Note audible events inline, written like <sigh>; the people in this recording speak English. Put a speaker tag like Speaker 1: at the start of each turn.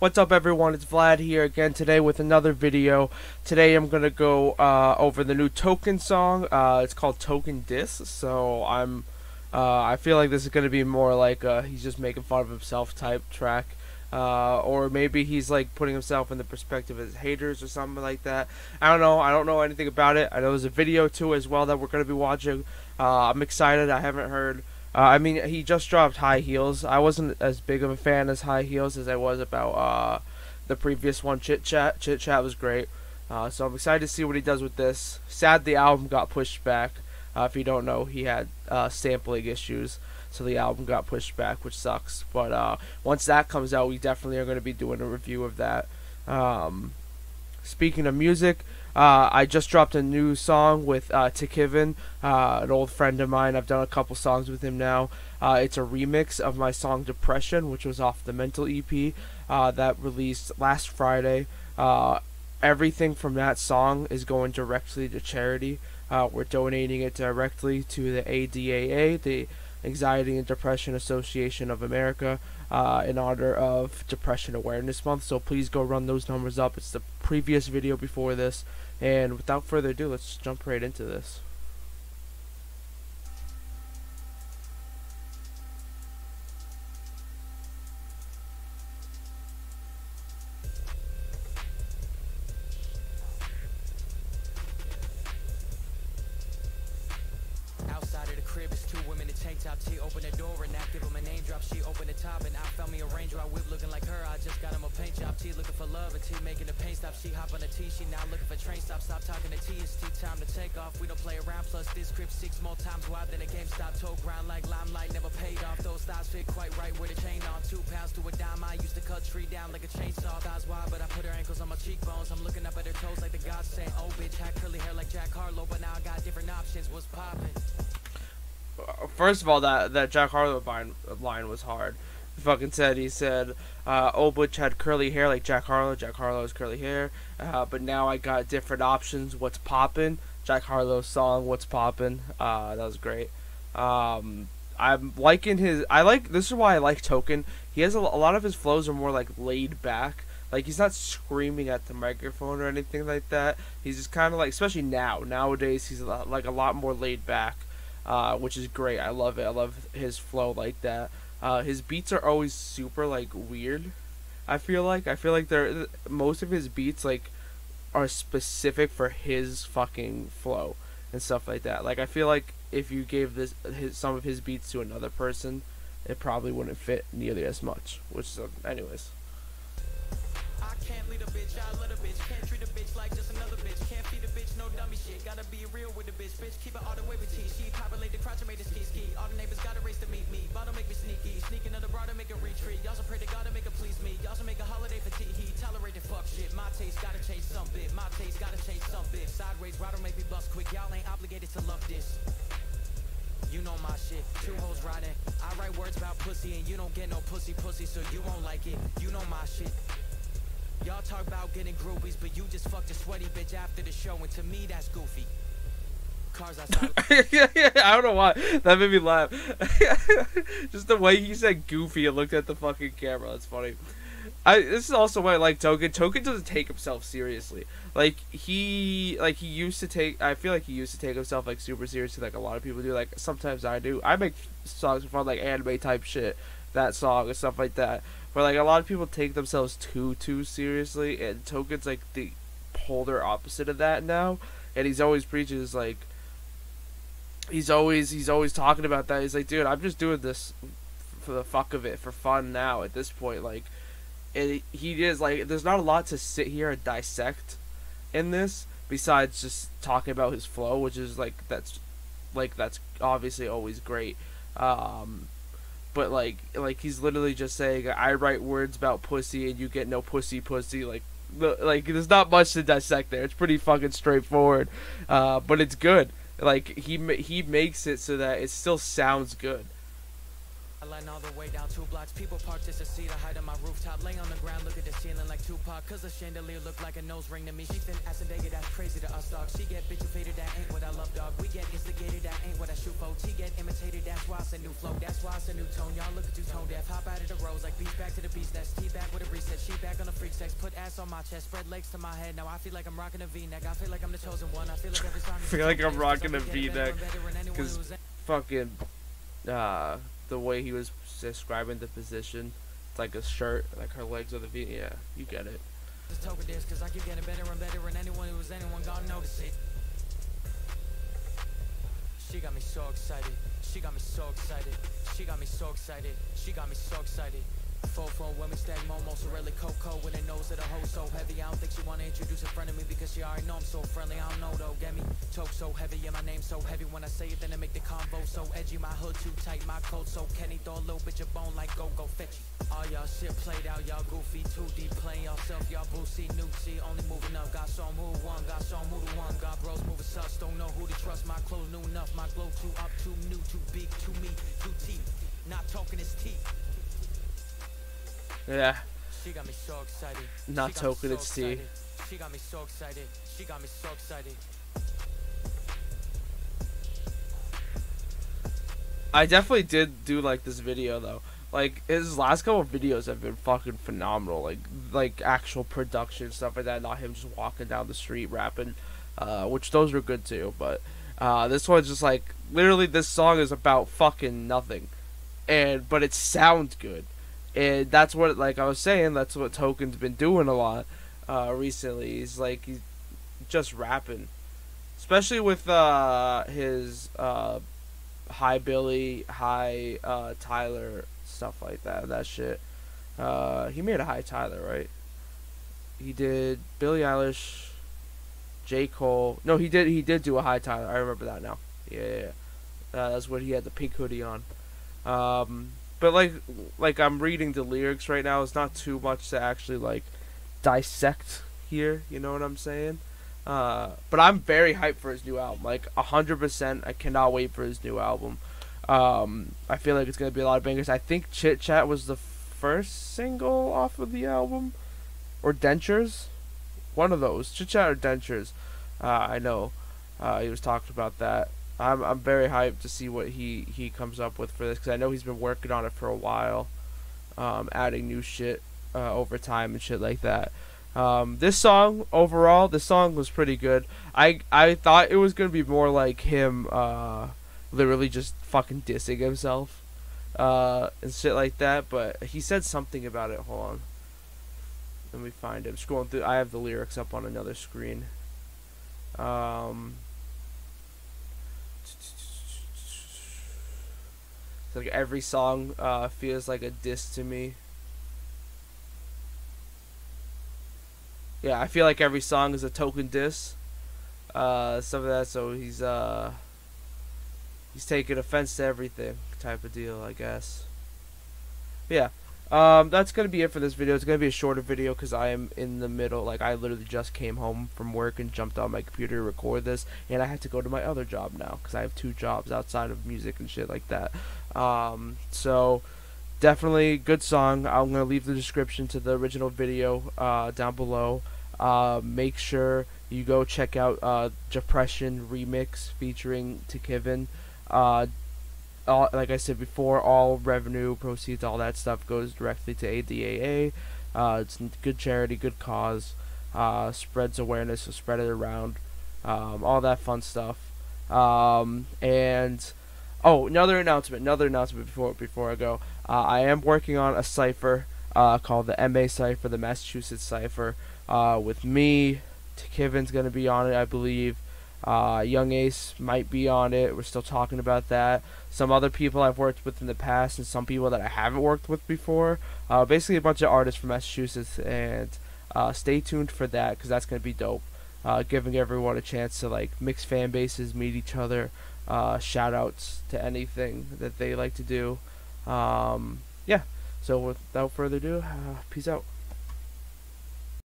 Speaker 1: What's up everyone, it's Vlad here again today with another video. Today I'm going to go uh, over the new Token song, uh, it's called Token Diss, so I'm, uh, I feel like this is going to be more like he's just making fun of himself type track. Uh, or maybe he's like putting himself in the perspective of his haters or something like that. I don't know. I don't know anything about it. I know there's a video too as well that we're going to be watching. Uh, I'm excited. I haven't heard uh, I mean, he just dropped High Heels. I wasn't as big of a fan as High Heels as I was about uh, the previous one, Chit Chat. Chit Chat was great. Uh, so I'm excited to see what he does with this. Sad the album got pushed back. Uh, if you don't know, he had uh, sampling issues, so the album got pushed back, which sucks. But uh, once that comes out, we definitely are going to be doing a review of that. Um, speaking of music, uh, I just dropped a new song with uh, uh, an old friend of mine. I've done a couple songs with him now. Uh, it's a remix of my song Depression, which was off the Mental EP uh, that released last Friday. Uh, everything from that song is going directly to charity. Uh, we're donating it directly to the ADAA, the Anxiety and Depression Association of America uh, in honor of Depression Awareness Month. So please go run those numbers up. It's the previous video before this. And without further ado, let's jump right into this.
Speaker 2: Top. She open the door and not give him a name drop. She open the top and I found me a Range Rover whip looking like her. I just got him a paint job. T looking for love and T making the paint stop. She hop on the T, she now looking for train stop. Stop talking to T, it's T time to take off. We don't play around. Plus this crib six more times wide than a GameStop. Toe grind like limelight, never paid off. Those styles fit quite right with a chain on. Two pounds to a dime. I used to cut tree down like a chainsaw. Thighs wide, but I put her ankles on my cheekbones. I'm looking up at her toes like the gods saying, Oh bitch, had curly hair like Jack Harlow, but now I got different options. What's poppin'?
Speaker 1: First of all, that that Jack Harlow line, line was hard. He fucking said he said, uh, "Old Butch had curly hair like Jack Harlow. Jack Harlow has curly hair, uh, but now I got different options. What's poppin'? Jack Harlow's song, "What's Poppin'." Uh, that was great. Um, I'm liking his. I like this is why I like Token. He has a, a lot of his flows are more like laid back. Like he's not screaming at the microphone or anything like that. He's just kind of like, especially now, nowadays, he's like a lot more laid back uh, which is great. I love it. I love his flow like that. Uh, his beats are always super like weird. I feel like I feel like they're most of his beats like are specific for his fucking flow and stuff like that. Like I feel like if you gave this his, some of his beats to another person, it probably wouldn't fit nearly as much. Which, so, anyways. Can't lead a bitch, I let a bitch, can't treat a bitch like just another bitch, can't feed a bitch, no dummy shit, gotta be real with a bitch, bitch, keep it all the way with T, she populate the crotch and made a ski ski, all the neighbors gotta race to meet me, bottom make me sneaky, sneaking under broad make a retreat, y'all should pray to God to make a please me, y'all should make a holiday for T, he tolerated fuck shit, my taste gotta change some bit, my taste gotta change some bit, sideways, rider make me bust quick, y'all ain't obligated to love this. You know my shit, two hoes riding. I write words about pussy and you don't get no pussy pussy, so you won't like it. You know my shit. Y'all talk about getting groupies, but you just fucked a sweaty bitch after the show, and to me that's goofy. Cars outside. <laughs> I don't know why that made me laugh. <laughs> just the way he said goofy and looked at the fucking camera. That's funny. I this is also why I like Token. Token doesn't take himself seriously. Like he like he used to take. I feel like he used to take himself like super seriously, like a lot of people do. Like sometimes I do. I make songs for like anime type shit, that song and stuff like that. But like a lot of people take themselves too too seriously, and Token's like the polar opposite of that now. And he's always preaches like he's always he's always talking about that. He's like, dude, I'm just doing this for the fuck of it, for fun now. At this point, like, it, he is like, there's not a lot to sit here and dissect in this besides just talking about his flow, which is like that's like that's obviously always great. Um, but like like he's literally just saying I write words about pussy and you get no pussy pussy like like there's not much to dissect there. It's pretty fucking straightforward, uh, but it's good. Like he he makes it so that it still sounds good. I line all the way down two blocks. People park just to see the height of my rooftop. Lay on the ground, look at the ceiling like Cause the chandelier look like a nose ring to me. She think Asadega, that's crazy to us, dog. She get bitch faded, that ain't what I love, dog. We get instigated, that ain't what I shoot for. She get imitated, that's why it's a new flow. That's why it's a new tone. Y'all look at you tone deaf. Hop out of the rose like beast back to the beast. That's T back with a reset. She back on the freak
Speaker 2: sex, put ass on my chest, spread legs to my head. Now I feel like I'm rocking a V-neck. I feel like I'm the chosen one. I feel like every song. <laughs>
Speaker 1: feel like I'm rocking a V-neck because fucking uh, the way he was describing the position, it's like a shirt, like her legs are the V. Yeah, you get it.
Speaker 2: Just this, cause I keep getting better and better, and anyone who was anyone notice it. She got me so excited. She got me so excited. She got me so excited. She got me so excited. Phone when we stack more mozzarella cocoa with a nose of a hoe so heavy. I don't think she wanna introduce a friend to me because she already know I'm so friendly. I don't know though, get me choke so heavy, yeah my name so heavy. When I say it, then it make the convo so edgy. My hood too tight, my coat so Kenny throw a little bitch of bone like go go fetch it. All y'all shit played out, y'all goofy too deep playing yourself, y'all boozy new see only moving up. Got some who one, got some who the one. Got bros moving sus, don't know who to trust. My clothes new enough, my glow too up, too new, too big, too me, too teeth. Not talking his teeth.
Speaker 1: Yeah.
Speaker 2: She got me so excited.
Speaker 1: Not
Speaker 2: She got me
Speaker 1: token its
Speaker 2: excited. She got me so excited. She got me so excited.
Speaker 1: I definitely did do like this video though. Like his last couple of videos have been fucking phenomenal. Like like actual production stuff like that, not him just walking down the street rapping. Uh, which those were good too, but uh, this one's just like literally this song is about fucking nothing, and but it sounds good, and that's what like I was saying. That's what Token's been doing a lot uh, recently. He's like he's just rapping, especially with uh, his uh, Hi Billie, high uh, Tyler, stuff like that. That shit. Uh, he made a high Tyler, right? He did Billie Eilish, J Cole. No, he did. He did do a high Tyler. I remember that now. Yeah, yeah, yeah. Uh, that's what he had the pink hoodie on. Um, but like, like I'm reading the lyrics right now. It's not too much to actually like dissect here. You know what I'm saying? Uh, but I'm very hyped for his new album. Like hundred percent, I cannot wait for his new album. Um, I feel like it's gonna be a lot of bangers. I think Chit Chat was the first single off of the album, or Dentures, one of those. Chit Chat or Dentures. Uh, I know. Uh, he was talking about that. I'm I'm very hyped to see what he he comes up with for this because I know he's been working on it for a while, um, adding new shit uh, over time and shit like that. Um, this song overall, this song was pretty good. I I thought it was gonna be more like him, uh, literally just fucking dissing himself, uh, and shit like that. But he said something about it. Hold on, let me find him. Scrolling through, I have the lyrics up on another screen. Um. It's like every song uh, feels like a diss to me. Yeah, I feel like every song is a token diss. Uh, some of that, so he's uh, he's taking offense to everything, type of deal, I guess. But yeah, um, that's gonna be it for this video. It's gonna be a shorter video because I am in the middle. Like I literally just came home from work and jumped on my computer to record this, and I had to go to my other job now because I have two jobs outside of music and shit like that. Um, so definitely good song. I'm gonna leave the description to the original video uh, down below. Uh, make sure you go check out uh, Depression remix featuring Tekivin. Uh, all, like I said before, all revenue proceeds, all that stuff goes directly to ADAA. Uh, it's good charity, good cause. Uh, spreads awareness, so spread it around. Um, all that fun stuff. Um, and oh, another announcement. Another announcement before before I go. Uh, I am working on a cipher uh, called the MA cipher, the Massachusetts cipher. Uh, with me, Kevin's gonna be on it, I believe. Uh, Young Ace might be on it. We're still talking about that. Some other people I've worked with in the past, and some people that I haven't worked with before. Uh, basically, a bunch of artists from Massachusetts, and uh, stay tuned for that because that's gonna be dope. Uh, giving everyone a chance to like mix fan bases, meet each other, uh, shout outs to anything that they like to do. Um, yeah. So without further ado, uh, peace out.